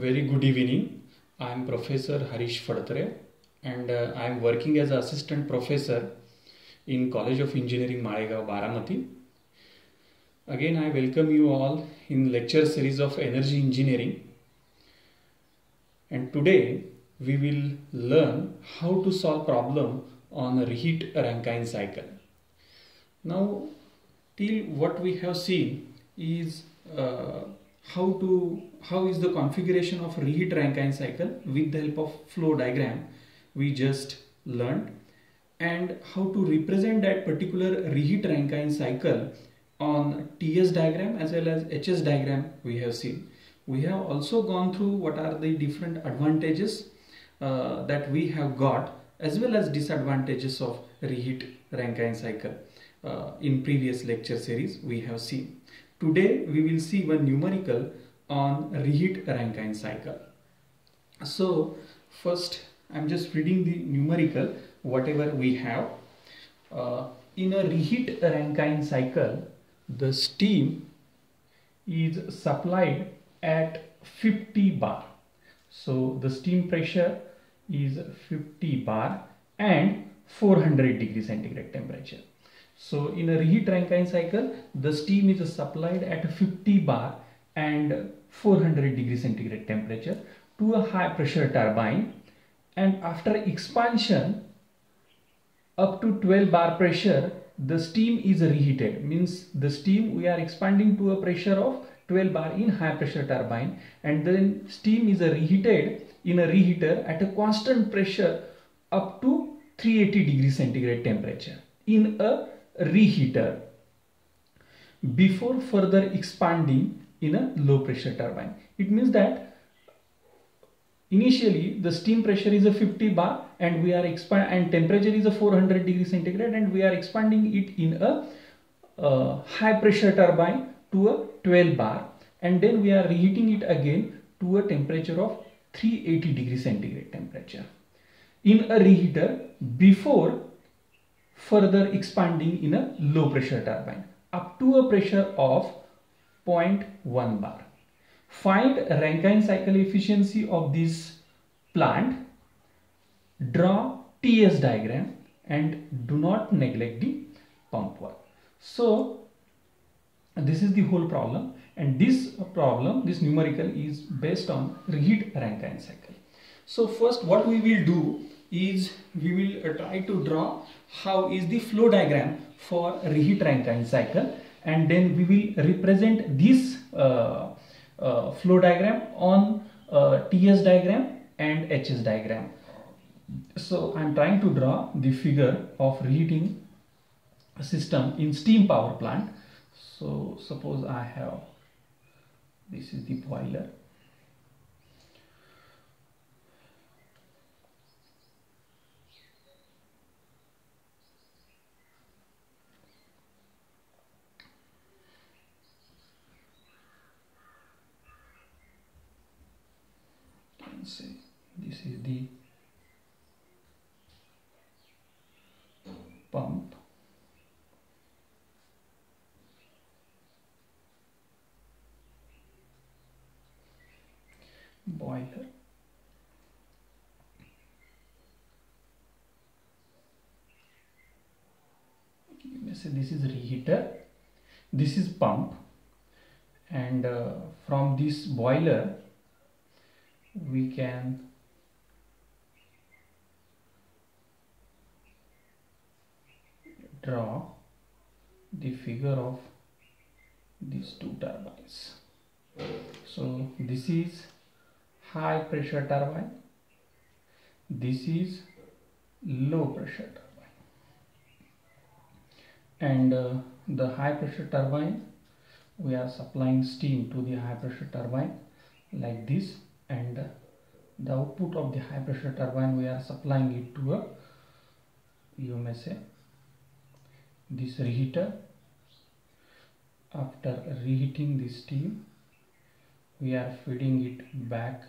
Very good evening. I am Professor Harish Phadtare and uh, I am working as assistant professor in College of Engineering Malegaon Baramati. Again, I welcome you all in lecture series of energy engineering. And today we will learn how to solve problem on reheat Rankine cycle. Now, till what we have seen is uh, how to how is the configuration of reheat Rankine cycle with the help of flow diagram we just learned and how to represent that particular reheat Rankine cycle on TS diagram as well as HS diagram we have seen. We have also gone through what are the different advantages uh, that we have got as well as disadvantages of reheat Rankine cycle uh, in previous lecture series we have seen. Today we will see one numerical on reheat Rankine cycle. So first I'm just reading the numerical whatever we have. Uh, in a reheat Rankine cycle the steam is supplied at 50 bar. So the steam pressure is 50 bar and 400 degree centigrade temperature. So in a reheat Rankine cycle, the steam is supplied at 50 bar and 400 degree centigrade temperature to a high pressure turbine. And after expansion up to 12 bar pressure the steam is reheated. Means the steam we are expanding to a pressure of 12 bar in high pressure turbine. And then steam is reheated in a reheater at a constant pressure up to 380 degree centigrade temperature. In a reheater before further expanding in a low pressure turbine. It means that initially the steam pressure is a 50 bar and we are expand and temperature is a 400 degree centigrade and we are expanding it in a uh, high pressure turbine to a 12 bar and then we are reheating it again to a temperature of 380 degree centigrade temperature in a reheater before further expanding in a low pressure turbine up to a pressure of 0.1 bar. Find Rankine cycle efficiency of this plant. Draw TS diagram and do not neglect the pump work. So this is the whole problem and this problem, this numerical is based on reheat Rankine cycle. So first what we will do is we will try to draw how is the flow diagram for reheat Rankine cycle and then we will represent this uh, uh, flow diagram on uh, TS diagram and HS diagram. So I am trying to draw the figure of reheating system in steam power plant. So suppose I have this is the boiler see. This is the pump boiler you may say this is reheater. This is pump. And uh, from this boiler we can draw the figure of these two turbines. So this is high pressure turbine. This is low pressure turbine. And uh, the high pressure turbine we are supplying steam to the high pressure turbine like this and the output of the high pressure turbine we are supplying it to a you may say this reheater after reheating the steam we are feeding it back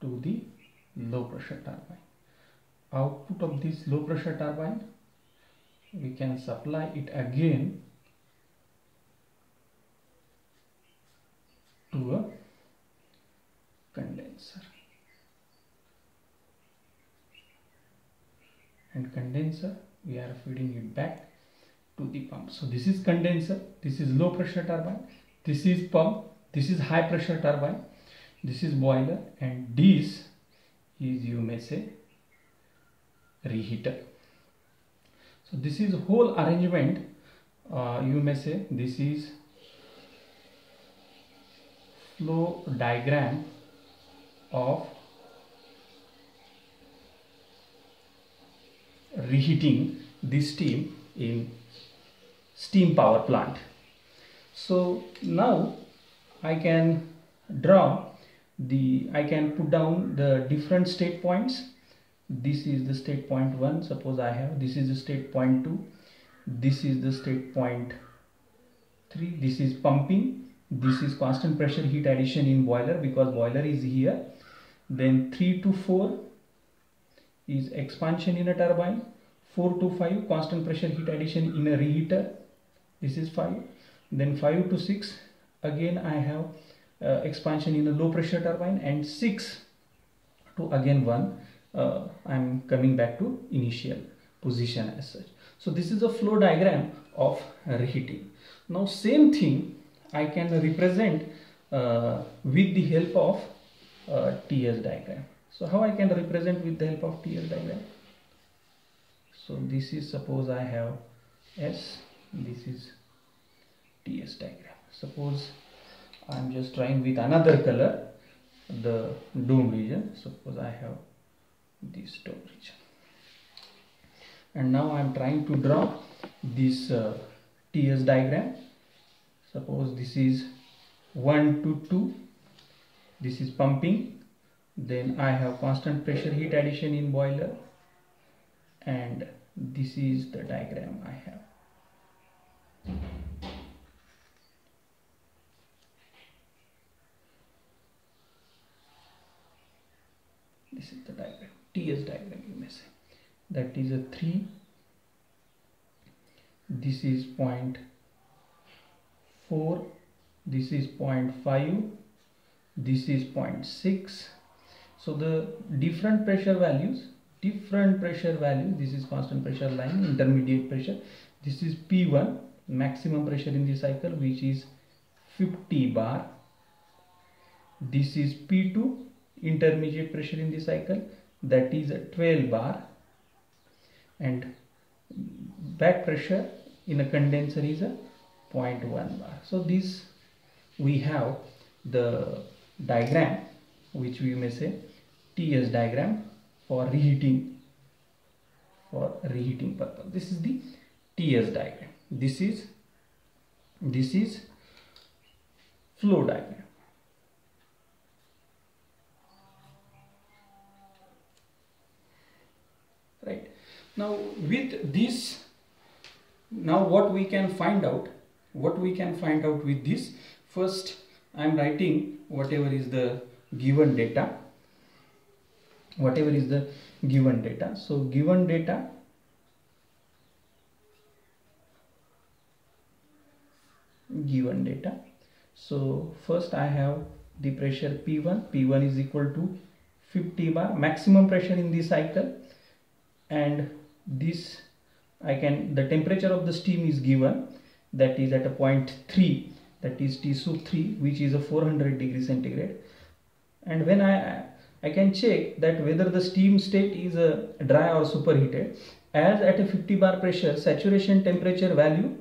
to the low pressure turbine. Output of this low pressure turbine we can supply it again to a condenser and condenser we are feeding it back to the pump. So this is condenser this is low pressure turbine this is pump this is high pressure turbine this is boiler and this is you may say reheater. So this is whole arrangement uh, you may say this is flow diagram of reheating this steam in steam power plant. So now I can draw the I can put down the different state points. This is the state point 1 suppose I have this is the state point 2 this is the state point 3 this is pumping this is constant pressure heat addition in boiler because boiler is here. Then 3 to 4 is expansion in a turbine 4 to 5 constant pressure heat addition in a reheater. This is 5 then 5 to 6 again I have uh, expansion in a low pressure turbine and 6 to again 1 uh, I'm coming back to initial position as such. So this is a flow diagram of reheating. Now same thing I can represent uh, with the help of uh, TS diagram. So how I can represent with the help of TS diagram so this is suppose I have S this is TS diagram. Suppose I'm just trying with another color the dome region. Suppose I have this dome region. And now I'm trying to draw this uh, TS diagram. Suppose this is 1 to 2 this is pumping. Then I have constant pressure heat addition in boiler and this is the diagram I have. This is the diagram TS diagram you may say. That is a 3 this is point 4 this is point 5 this is point 6 so the different pressure values different pressure value this is constant pressure line intermediate pressure. This is P1 maximum pressure in the cycle which is 50 bar. This is P2 intermediate pressure in the cycle that is 12 bar. And back pressure in a condenser is a 0.1 bar. So this we have the diagram which we may say TS diagram for reheating for reheating purpose. This is the TS diagram. This is this is flow diagram. Right. Now with this now what we can find out what we can find out with this first I am writing whatever is the given data whatever is the given data. So given data given data. So first I have the pressure P1 P1 is equal to 50 bar maximum pressure in this cycle. And this I can the temperature of the steam is given. That is at a point 3 that is T sub 3 which is a 400 degree centigrade. And when I I can check that whether the steam state is a dry or superheated. As at a 50 bar pressure saturation temperature value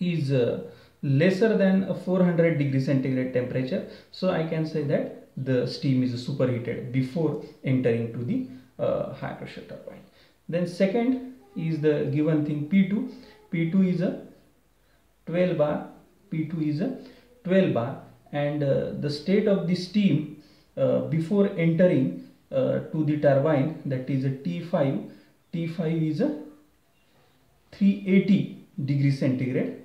is uh, lesser than a 400 degree centigrade temperature. So I can say that the steam is superheated before entering to the uh, high pressure turbine. Then second is the given thing P2 P2 is a 12 bar. P2 is a 12 bar. And uh, the state of the steam uh, before entering uh, to the turbine that is a T5 T5 is a 380 degree centigrade.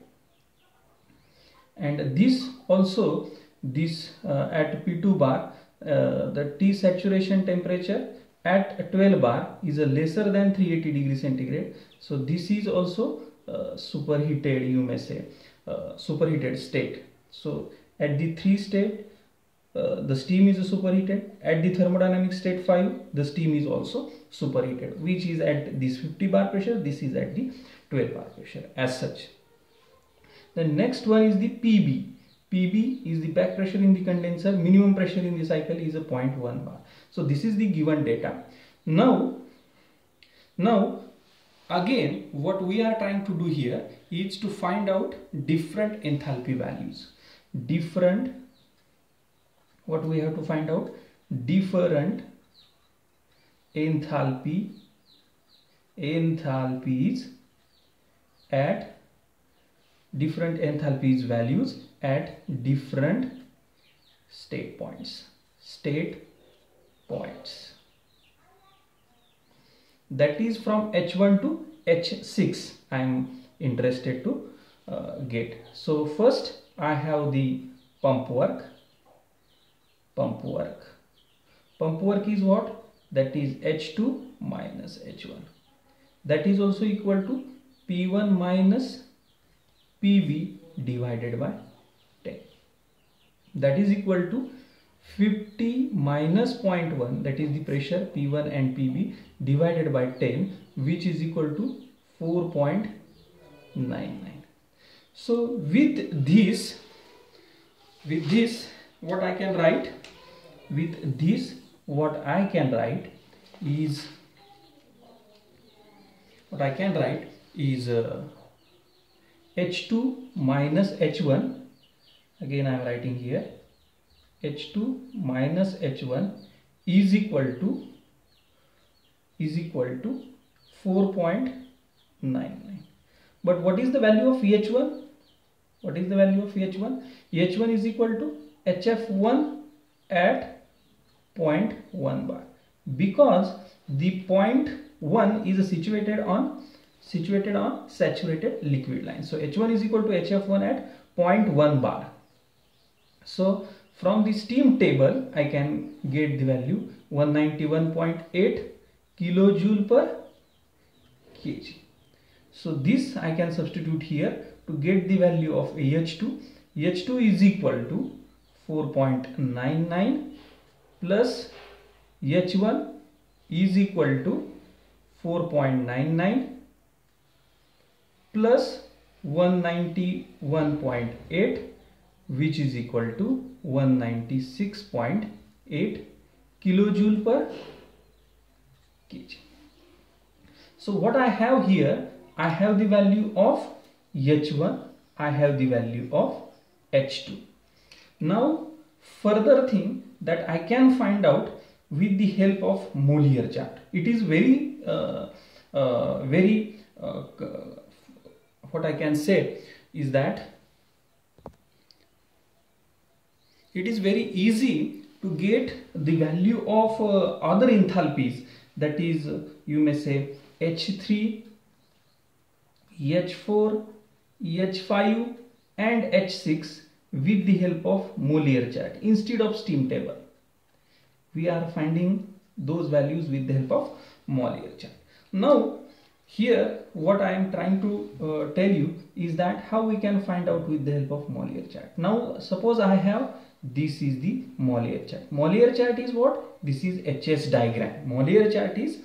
And this also this uh, at P2 bar uh, the T saturation temperature at 12 bar is a lesser than 380 degree centigrade. So this is also uh, superheated you may say uh, superheated state. So at the three state uh, the steam is superheated at the thermodynamic state 5 the steam is also superheated which is at this 50 bar pressure this is at the 12 bar pressure as such. The next one is the pb pb is the back pressure in the condenser. Minimum pressure in the cycle is a 0.1 bar. So this is the given data. Now now again what we are trying to do here is to find out different enthalpy values. Different what we have to find out. Different enthalpy enthalpies at different enthalpies values at different state points state points. That is from h1 to h6 i am interested to uh, get. So first i have the pump work pump work. Pump work is what? That is h2 minus h1 that is also equal to p1 minus pv divided by 10 that is equal to 50 minus 0.1 that is the pressure p1 and pb divided by 10 which is equal to 4.99 so with this with this what I can write with this what I can write is what I can write is uh, H2 minus H1 again I am writing here. H2 minus H1 is equal to is equal to 4.99 but what is the value of EH1 what is the value of EH1 EH1 is equal to HF1 at 0.1 bar because the point 1 is situated on situated on saturated liquid line. So H1 is equal to HF1 at 0.1 bar. So from the steam table I can get the value 191.8 kilojoule per kg. So this I can substitute here to get the value of AH2. AH2 is equal to 4.99 plus H1 is equal to 4.99 plus 191.8 which is equal to 196.8 kilojoule per kg. So what I have here, I have the value of H1, I have the value of H2. Now further thing that I can find out with the help of Mollier chart. It is very uh, uh, very uh, what I can say is that it is very easy to get the value of uh, other enthalpies that is you may say H3 H4 H5 and H6 with the help of Mollier chart instead of steam table. We are finding those values with the help of Mollier chart. Now here what I am trying to uh, tell you is that how we can find out with the help of Mollier chart. Now suppose I have this is the Mollier chart. Mollier chart is what? This is HS diagram. Mollier chart is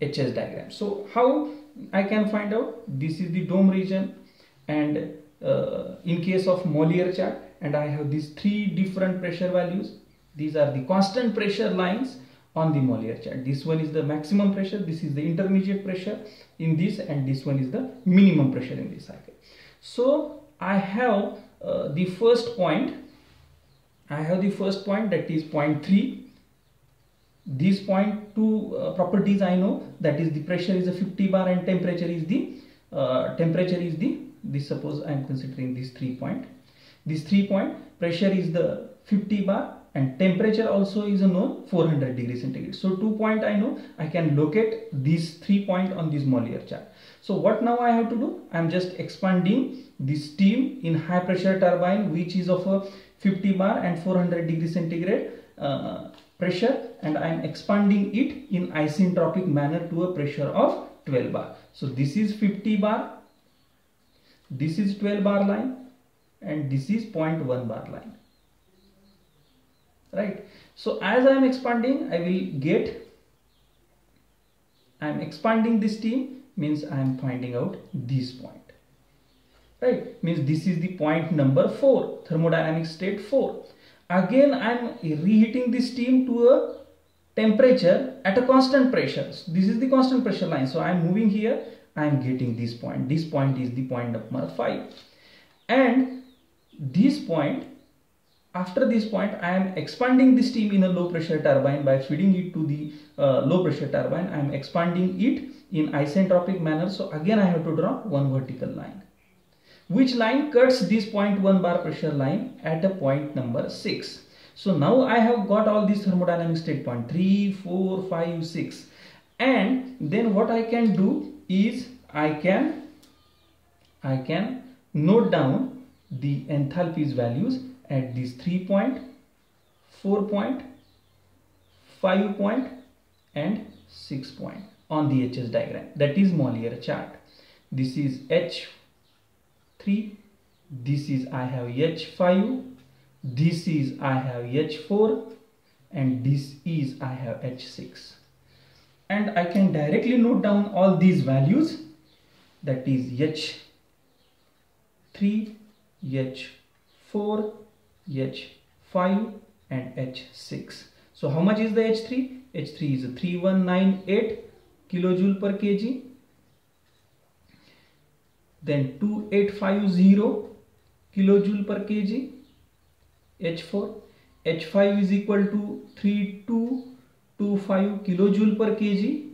HS diagram. So how I can find out? This is the dome region and uh, in case of Mollier chart and I have these three different pressure values. These are the constant pressure lines on the Mollier chart. This one is the maximum pressure, this is the intermediate pressure in this and this one is the minimum pressure in this cycle. So I have uh, the first point, I have the first point that is point 3. These point two uh, properties I know that is the pressure is a 50 bar and temperature is the uh, temperature is the this suppose I am considering this three point this three point pressure is the 50 bar and temperature also is a known 400 degree centigrade. So two point I know I can locate these three point on this Mollier chart. So what now I have to do? I am just expanding the steam in high pressure turbine which is of a 50 bar and 400 degree centigrade uh, pressure and I am expanding it in isentropic manner to a pressure of 12 bar. So this is 50 bar, this is 12 bar line and this is 0.1 bar line. Right? So as i am expanding i will get i am expanding this steam means i am finding out this point. Right? Means this is the point number 4 thermodynamic state 4 again i am reheating this steam to a temperature at a constant pressure. So this is the constant pressure line. So i am moving here. I am getting this point. This point is the point number 5 and this point after this point I am expanding the steam in a low pressure turbine by feeding it to the uh, low pressure turbine. I am expanding it in isentropic manner. So again I have to draw one vertical line. Which line cuts this point 1 bar pressure line at a point number 6 so now I have got all these thermodynamic state point 3 4 5 6 and then what I can do is I can I can note down the enthalpies values at these 3 point, 4 point, 5 point and 6 point on the HS diagram. That is Mollier chart. This is H3, this is I have H5, this is I have H4 and this is I have H6 and I can directly note down all these values. That is H3 H4, H5 and H6. So how much is the H3? H3 is 3198 kilojoule per kg. Then 2850 kilojoule per kg. H4. H5 is equal to 3225 kilojoule per kg.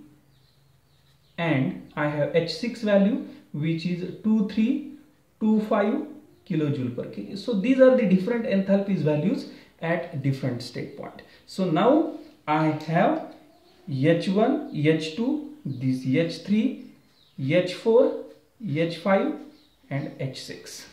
And I have H6 value which is 2325 kilojoule per kg. So these are the different enthalpies values at different state point. So now I have H1, H2, this H3, H4, H5 and H6.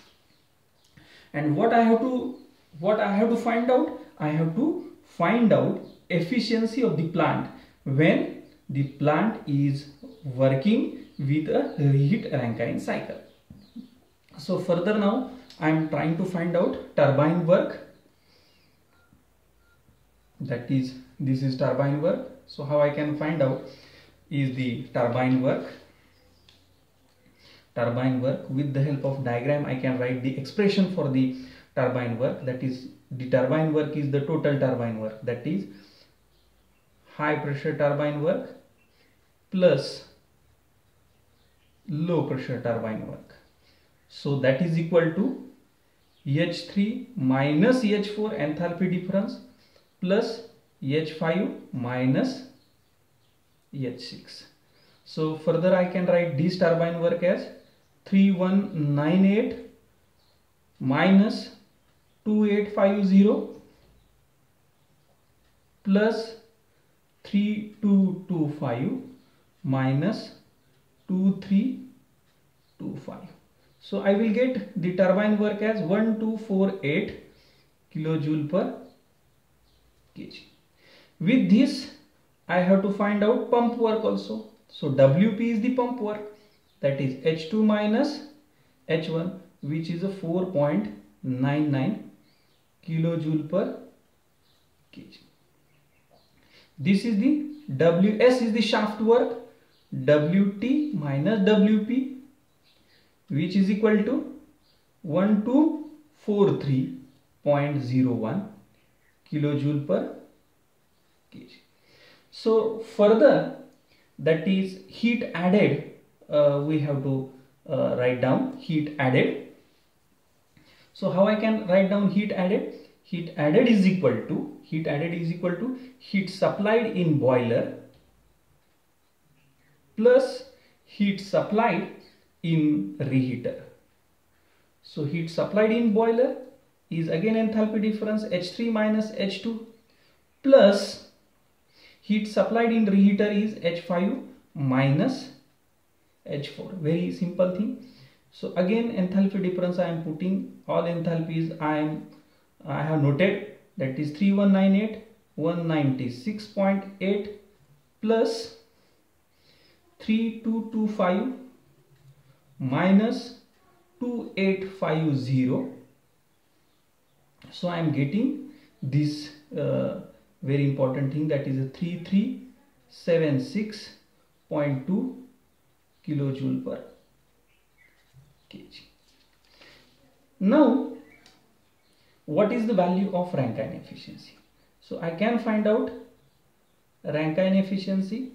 And what I have to what I have to find out? I have to find out efficiency of the plant when the plant is working with a reheat Rankine cycle. So further now I am trying to find out turbine work. That is this is turbine work. So how I can find out is the turbine work. Turbine work with the help of diagram I can write the expression for the turbine work. That is the turbine work is the total turbine work. That is high pressure turbine work plus low pressure turbine work so that is equal to H3 minus H4 enthalpy difference plus H5 minus H6. So further I can write this turbine work as 3198 minus 2850 plus 3225 minus 2325. So I will get the turbine work as 1248 kilojoule per kg. With this I have to find out pump work also. So WP is the pump work that is H2 minus H1 which is a 4.99 kilojoule per kg. This is the WS is the shaft work WT minus WP which is equal to 1243.01 kilojoule per kg. So further that is heat added uh, we have to uh, write down heat added. So how I can write down heat added? Heat added is equal to heat added is equal to heat supplied in boiler plus heat supplied in reheater. So heat supplied in boiler is again enthalpy difference H3 minus H2 plus heat supplied in reheater is H5 minus H4. Very simple thing. So again enthalpy difference I am putting all enthalpies I am I have noted that is 3198 196.8 plus 3225 minus 2850 so I am getting this uh, very important thing that is a 3376.2 kilojoule per kg. Now, what is the value of Rankine efficiency? So I can find out Rankine efficiency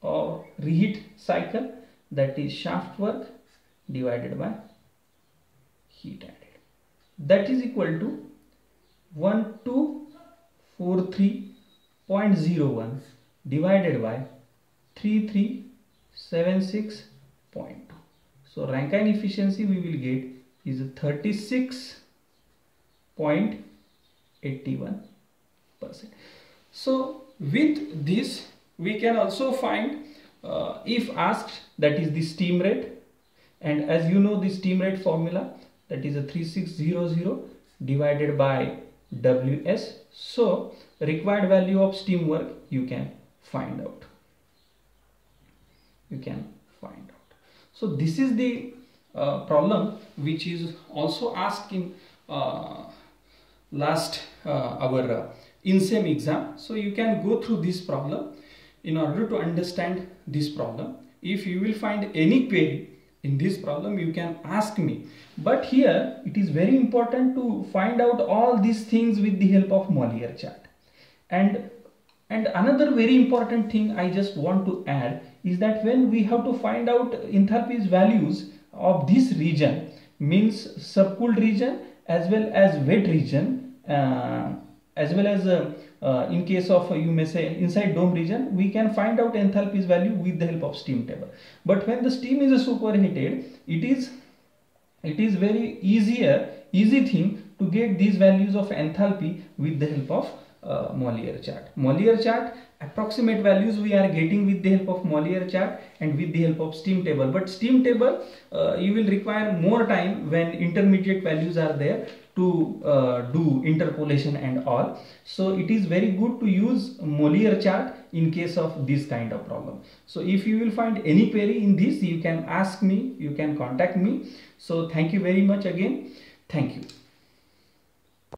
or reheat cycle that is shaft work divided by heat added. That is equal to 1243.01 divided by 3376.2. So Rankine efficiency we will get is 36.81 percent. So with this we can also find uh, if asked that is the steam rate and as you know the steam rate formula that is a 3600 divided by Ws. So required value of steam work you can find out. You can find out. So this is the uh, problem which is also asked in uh, last uh, our uh, INSEM exam. So you can go through this problem in order to understand this problem. If you will find any query in this problem you can ask me but here it is very important to find out all these things with the help of Mollier chart and and another very important thing I just want to add is that when we have to find out enthalpy's values of this region means subcooled region as well as wet region uh, as well as uh, uh, in case of uh, you may say inside dome region we can find out enthalpy's value with the help of steam table but when the steam is superheated it is it is very easier easy thing to get these values of enthalpy with the help of uh, Mollier chart. Mollier chart approximate values we are getting with the help of Mollier chart and with the help of steam table but steam table uh, you will require more time when intermediate values are there to uh, do interpolation and all. So it is very good to use Mollier chart in case of this kind of problem. So if you will find any query in this you can ask me you can contact me. So thank you very much again. Thank you